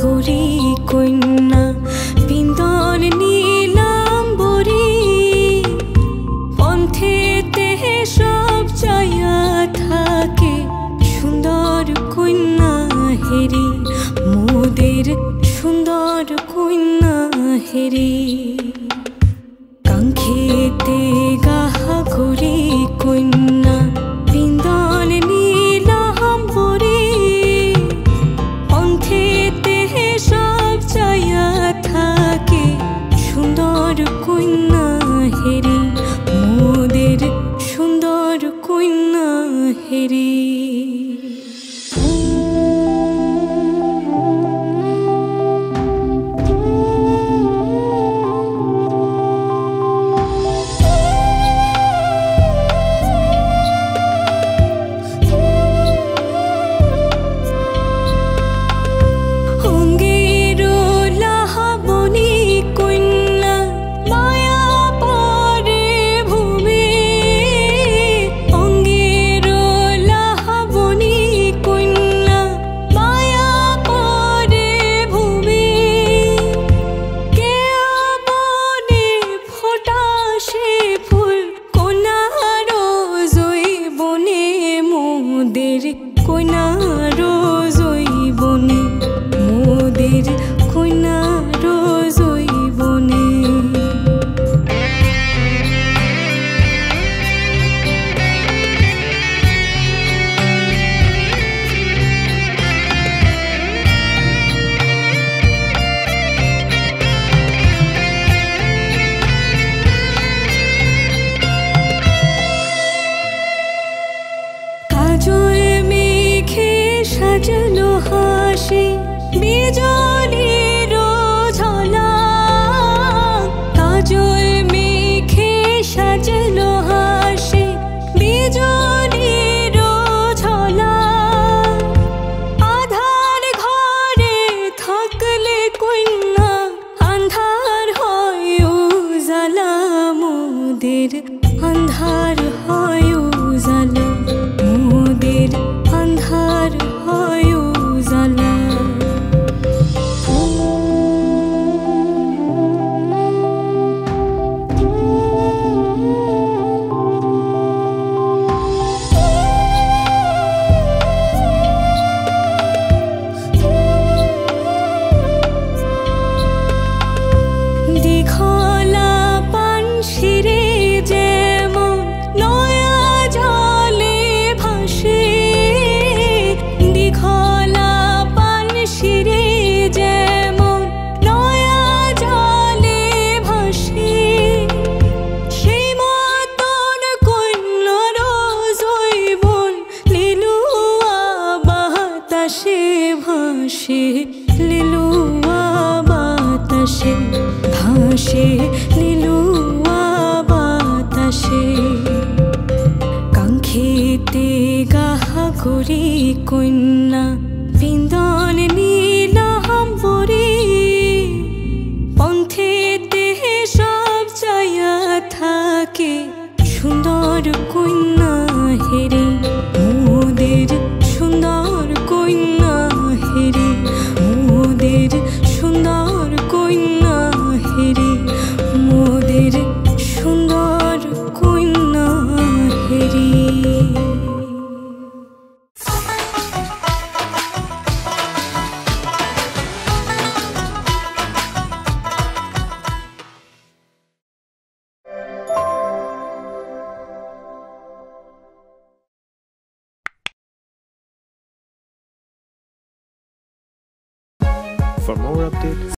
নাগরী কন্যা, বিন্দন নীলাম্বরী পন্থে সব চায়া থাকে, সুন্দর কন্যা হেরি। মোদের সুন্দর কন্যা হেরি। বাতাসে, ভাসে, নীলুয়া বাতাসে। কাঙ্ক্ষিতে গাহা করি কন্যা, বিন্দন নীলাম্বরী পন্থে দেহে সব চায়া থাকে, সুন্দর কন্যা for more updates.